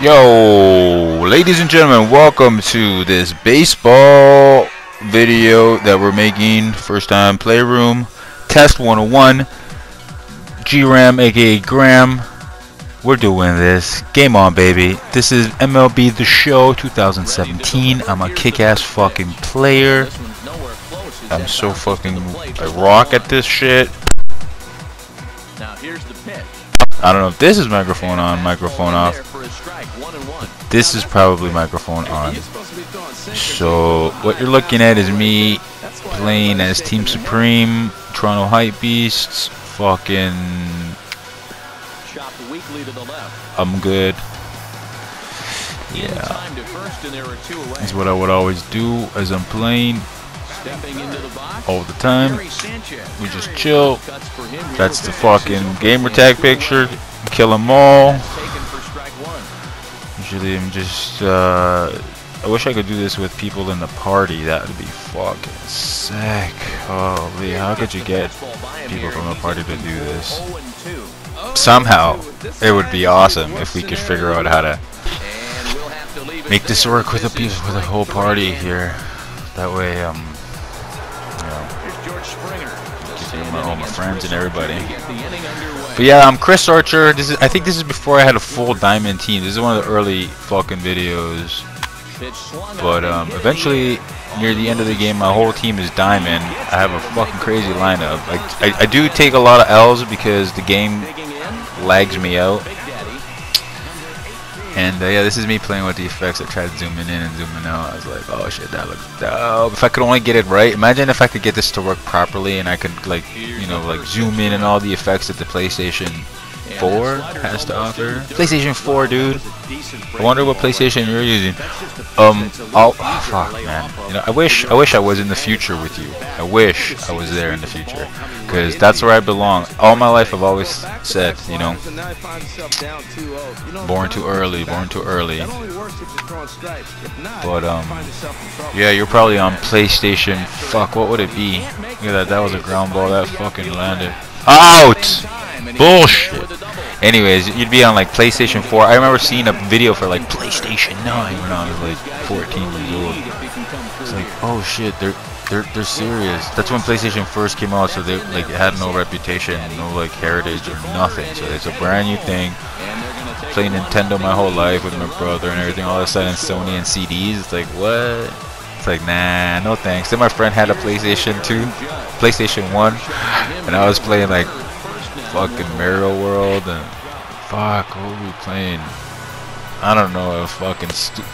Yo, ladies and gentlemen, welcome to this baseball video that we're making. First time playroom, test 101. G-Ram, aka Graham. We're doing this. Game on, baby. This is MLB The Show 2017. I'm a kick-ass fucking player. I'm so fucking I rock at this shit. Now here's the pitch. I don't know if this is microphone on, microphone off. This is probably microphone on. So what you're looking at is me playing as Team Supreme, Toronto Hype Beasts. Fucking. I'm good. Yeah, that's what I would always do as I'm playing all the time. We just chill. That's the fucking gamer tag picture. them all. Usually I'm just, uh, I wish I could do this with people in the party. That would be fucking sick. Holy, how could you get people from the party to do this? 0 and 2. Somehow, it would be awesome if we could figure out how to make this work with a This pe- is with a whole party here. That way, um, you know, get all my friends and everybody. But yeah, I'm Chris Archer. This is I think this is before I had a full diamond team. This is one of the early fucking videos. But um, eventually, near the end of the game, my whole team is diamond. I have a fucking crazy lineup. I, I, I do take a lot of L's because the game lags me out. And uh, yeah, this is me playing with the effects. I tried zooming in and zooming out. I was like, oh shit, that looks dope. If I could only get it right, imagine if I could get this to work properly and I could like, you know, like zoom in and all the effects that the PlayStation 4 has to offer. PlayStation 4, dude. I wonder what PlayStation you're using. Um, I'll, oh, fuck, man. You know, I wish, I wish I was in the future with you. I wish I was there in the future, because that's where I belong. All my life, I've always said, you know, born too early, born too early. But um, yeah, you're probably on PlayStation. Fuck, what would it be? Look at that. That was a ground ball. That fucking landed. Out. Bullshit. Anyways, you'd be on like PlayStation 4. I remember seeing a video for like PlayStation 9 when I was like 14 years old. It's like, oh shit, they're they're they're serious. That's when PlayStation first came out, so they like had no reputation, no like heritage or nothing. So it's a brand new thing. Playing Nintendo my whole life with my brother and everything. All of a sudden, Sony and CDs. It's like what? It's like nah, no thanks. Then my friend had a PlayStation 2, PlayStation 1, and I was playing like fucking Mario World and fuck, what were we playing? I don't know, a fucking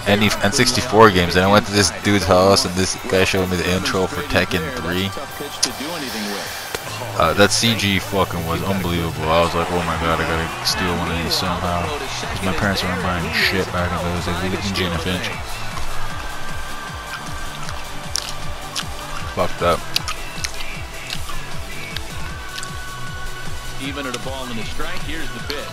any N64 games. And I went to this dude's house and this guy showed me the intro for Tekken 3. Uh, that CG fucking was unbelievable. I was like, oh my god, I gotta steal one of these somehow. Cause my parents weren't buying shit back in those days. Lived in Jane and Finch. Fucked up. Even at a ball and a strike, here's the pitch.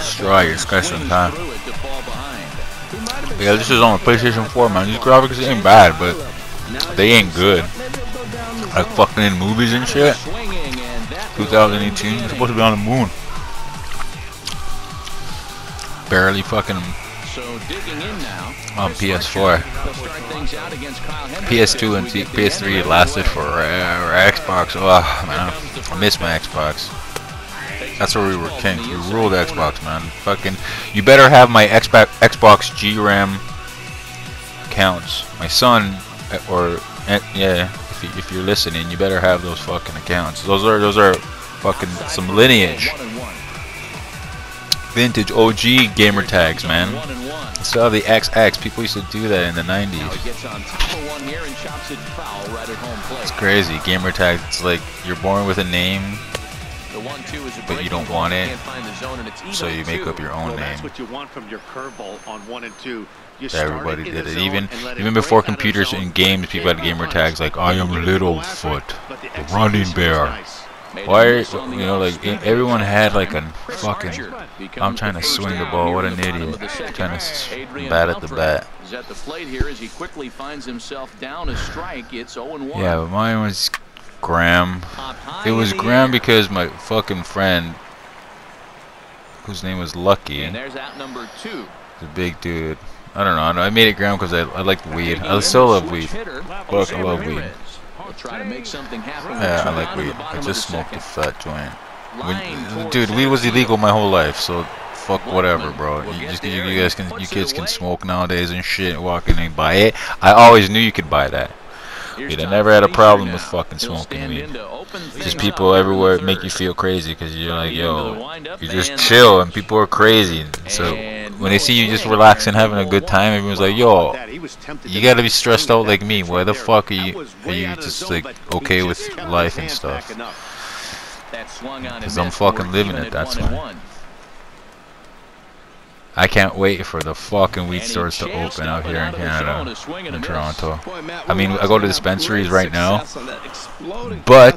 Strike, it's got some time. Through it to fall behind. Yeah, this is on the PlayStation 4, man. These graphics ain't bad, but they ain't good. Like fucking in movies and shit. Swinging and that 2018, supposed to be on the moon. Barely fucking So digging in now. on PS4. They'll start things out against Kyle Hendricks. PS2 and PS3 it lasted forever. Xbox, oh man, I miss my Xbox. That's where we were king. We ruled Xbox, man. Fucking, you better have my Xbox Xbox G-RAM accounts. My son, uh, or uh, yeah, if, you, if you're listening, you better have those fucking accounts. Those are those are fucking some lineage, One and one. vintage OG gamer tags, man. One and one. I still have the XX. People used to do that in the 90s. he gets on top of one here and chops it foul right at home plate. It's crazy. Gamer tags. It's like you're born with a name, The one-two is a But you don't want it, find the zone, and it's even so you make two. up your own name. that's what you want from your curveball on one and two. Everybody did it. zone Even it even before out of the computers zone. and games, people had Take gamer tags like I am But the Littlefoot, the running was bear. Why, are- miss on the you know, like everyone had like a fucking. I'm trying to swing the ball. What an idiot! Trying to bat at the bat. At the plate here as he quickly finds himself down a strike. It's 0-1. Yeah, but mine was Graham. It was Graham because my fucking friend whose name was Lucky. And there's out number two. The big dude. I don't know. I made it Graham because I, I like weed. I still love weed. Fuck, I love weed. Try to make something happen. Yeah, I like weed. I just smoked a fat joint. When, uh, dude, weed was illegal my whole life, so fuck whatever, bro. You just you, you guys can you kids can smoke nowadays and shit. Walk in and buy it. I always knew you could buy that. We'd have never had a problem with fucking smoking weed. Just people everywhere make you feel crazy because you're like, yo, you just chill and people are crazy. So when they see you just relaxing, having a good time, everyone's like, yo, you gotta be stressed out like me. Why the fuck are you, are you just like okay with life and stuff? Because I'm fucking living it, that's why. I can't wait for the fucking weed stores to open out here in Canada, in Toronto. I mean, I go to dispensaries right now, but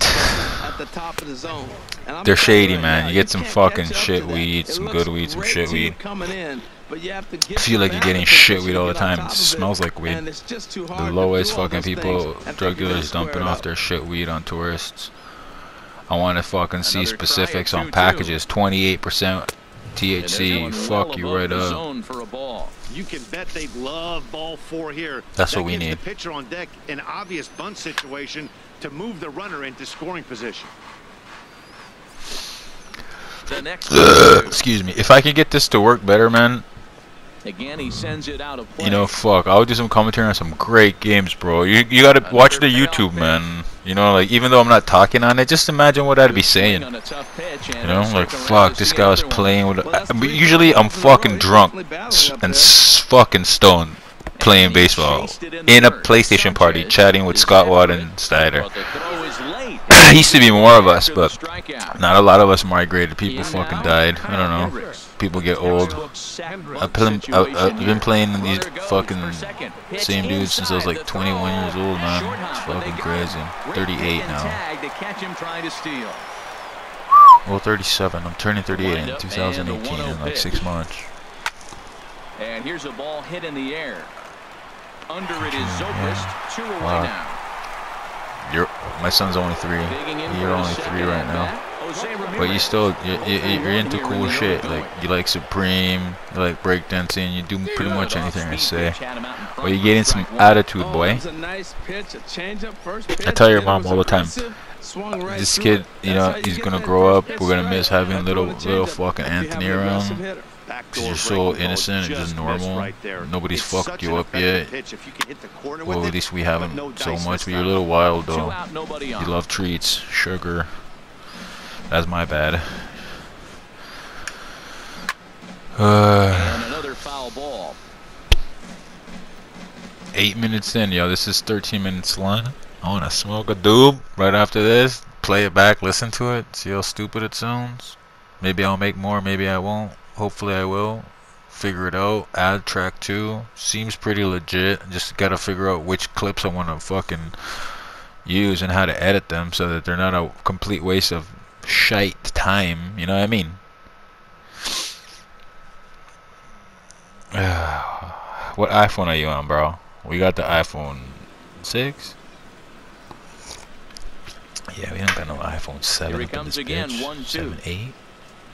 they're shady, man. You get some fucking shit weed, some good weed, some shit weed. I feel like you're getting shit weed all the time. It smells like weed. The lowest fucking people, drug dealers dumping off their shit weed on tourists. I want to fucking see specifics on packages. 28% THC, fuck you right up. You can bet they love ball four here. That's that what we gives need. The pitcher on deck an obvious bunt situation to move the runner into scoring position. The next Excuse me. If I could get this to work better, man, Again, he sends it out of play. you know, fuck, I'll do some commentary on some great games, bro. You you gotta watch the YouTube, man. You know, like even though I'm not talking on it, just imagine what I'd be saying. On a tough pitch, You know, like fuck, this guy was playing with. I, usually, I'm fucking drunk and fucking stoned playing baseball in a PlayStation party, chatting with Scott Watt and Snyder. But the throw is late. used to be more of us, but not a lot of us migrated. People fucking died. I don't know. People get old. I've been, I, I've been playing these fucking same dudes since I was like 21 years old, man. It's fucking crazy. I'm 38 now. To catch him trying to steal. Well, 37. I'm turning 38 in 2018 in like six oh months. And here's a ball hit in the air. Under it is Zobrist. Two away Wow. now. You're, my son's only three. You're only three right now. But you still, you, you, you're into cool shit. Like, you like Supreme, you like breakdancing, you do pretty much anything I say. Well, you're getting some attitude, boy. I tell your mom all the time, This kid, you know, he's gonna grow up. We're gonna miss having little, little fucking Anthony around. Cause you're so innocent and just normal. right. Nobody's It's fucked you up yet. you Well, at least we haven't no so much. But you're a little wild though. out. You love treats, sugar. That's my bad. Uh, And another foul ball. eight minutes in, yo. This is 13 minutes long. I wanna smoke a doob right after this. Play it back, listen to it, see how stupid it sounds. Maybe I'll make more, maybe I won't. Hopefully I will. Figure it out. Add track two. Seems pretty legit. Just gotta figure out which clips I wanna fucking use and how to edit them so that they're not a complete waste of shite time. You know what I mean? what iPhone are you on, bro? We got the iPhone 6. Yeah, we don't got no iPhone 7 Here he comes again, bitch. one, two. 7, 8,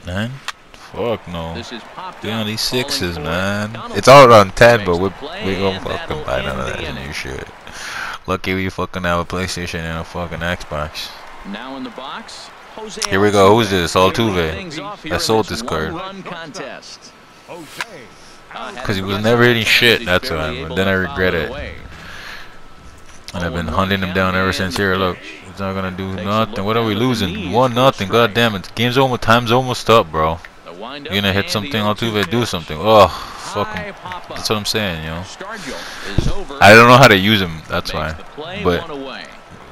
9? Fuck no. This is up, these sixes, man. Donaldson. It's all on 10, but we the play, we gonna fucking buy none of that new shit. Lucky we fucking have a PlayStation and a fucking Xbox. Now in the box. Jose Here we go. Who's this? Kicking Altuve. I sold this this card. contest. Because he was never start, hitting shit, he's that's barely why. able then I regret it. And I've been Oh, one hunting him down ever since. Here, look. pitch. It's not gonna do nothing. What are we down at the losing? One nothing. God damn it. Game's almost time's almost up, bro. You're gonna hit something, the 0-2 Altuve. Do something. Oh, fucking. High pop up. That's what I'm saying, you know. Stargell is over. I don't know how to use him. That's why. But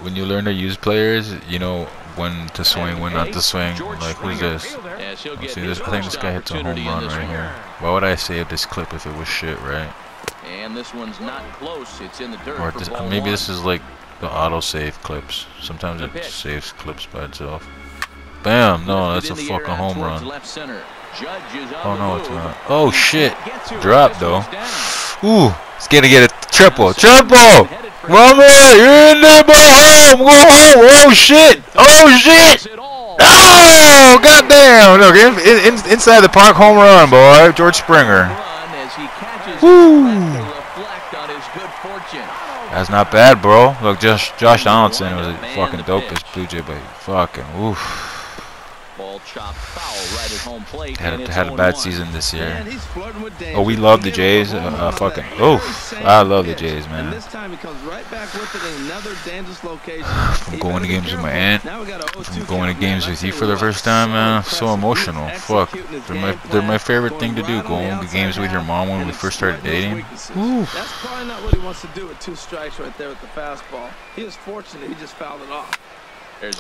when you learn to use players, you know when to swing, when not to swing. Like who's this? As he'll Oh, see this? I think this guy hits a home run right here. Why would I save this clip if it was shit, right? And this one's not close. It's in the dirt Or this, maybe this is like the auto save clips. Sometimes it saves clips by itself. Bam! No, that's a in the air fucking home run. Left center. Judge is on Oh no, it's not. Oh shit! can't get to it. Drop though. Ooh, it's gonna get a triple. Triple! Headed for One more! You're in there, go home! Go home! Oh shit! Oh shit! Does it all. Oh! Goddamn! Look, in, in, inside the park home run, boy. George Springer. Run as he catches Woo. it to reflect on his good fortune. That's not bad, bro. Look, Josh, Josh Donaldson was a fucking dopest Blue Jay, but fucking oof. Ball chopped foul right at home plate. Had and a, had a bad 0-1. season this year. Man, he's flirting with danger. Oh, we love the Give him a Jays. home Uh, uh, fucking that oof. I love the pitch. Jays, And man. this time he comes right back with it in another dangerous location. From He going to games with my aunt, Now we got a 0-2 From going to games with you for the first time, so man, so emotional. Fuck. They're my, they're my favorite thing to do. Going to games with your mom when we first started dating. those. Oof. That's probably not what he wants to do with two strikes right there with the fastball. He is fortunate he just fouled it off.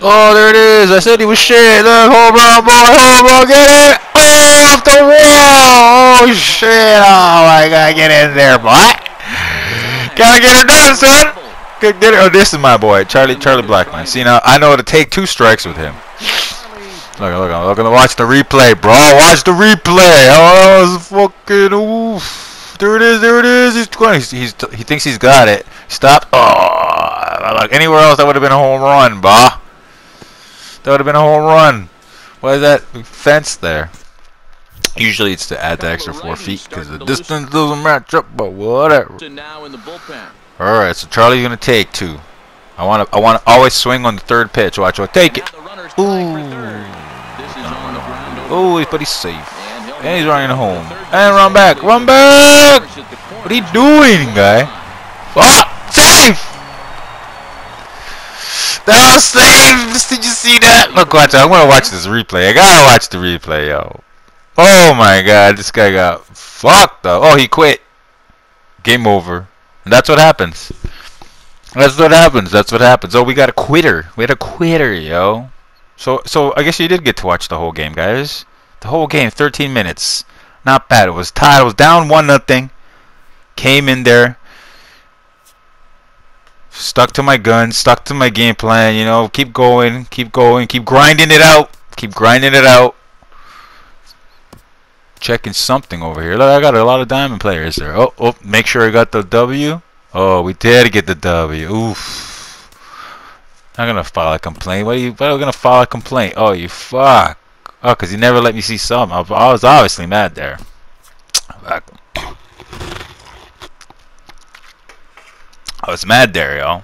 Oh, there it is. I said he was shit. Look, home run, boy. Home run. Get it. Oh, off the wall. Oh, shit. Oh, my God. Get in there, boy. Gotta get it done, son. Get it. Oh, this is my boy, Charlie Charlie Blackmon. See, now, I know to take two strikes with him. Look, look, I'm to watch the replay, bro. Watch the replay. Oh, fucking oof. There it is, there it is. He's 20. He's, he's, he thinks he's got it. Stop. Oh, look, anywhere else that would have been a home run, bah. That would have been a home run. Why is that fence there? Usually it's to add the extra four feet because the distance doesn't match up, but whatever. to now in the bullpen. All right, so Charlie's gonna take two. I want to. I want to always swing on the third pitch. Watch, watch. Take it. Now the runner's flying for third. This is on the ground over Oh, the but he's safe. And he's running home. And run back. Run back. At the corner. What are you doing, guy? Ah, safe. Was safe. Did you see that? Look, watch. I'm gonna watch this replay. I gotta watch the replay, yo. Oh my God, this guy got fucked up. Oh, he quit. Game over. And that's what happens. That's what happens. That's what happens. Oh, we got a quitter. We had a quitter, yo. So, so I guess you did get to watch the whole game, guys. The whole game, 13 minutes. Not bad. It was tied. It was down one nothing. Came in there. Stuck to my gun. Stuck to my game plan. You know, keep going. Keep going. Keep grinding it out. Keep grinding it out. Checking something over here. Look, I got a lot of diamond players there. Oh, oh, make sure I got the W. Oh, we did get the W. Oof. Not gonna file a complaint. What are you? What are we gonna file a complaint? Oh, you fuck. Oh, cause you never let me see some. I, was obviously mad there. Fuck. I was mad there, yo.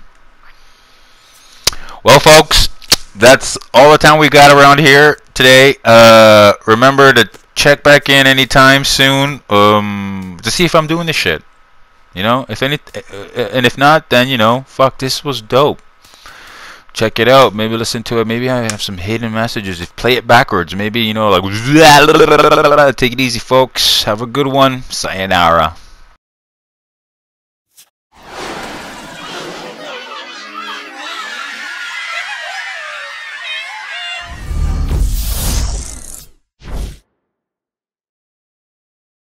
Well, folks, that's all the time we got around here today. Uh, remember to check back in anytime soon um, to see if I'm doing this shit. You know, if any, uh, and if not, then you know, fuck, this was dope. Check it out. Maybe listen to it. Maybe I have some hidden messages. If play it backwards, maybe you know, like take it easy, folks. Have a good one. Sayonara.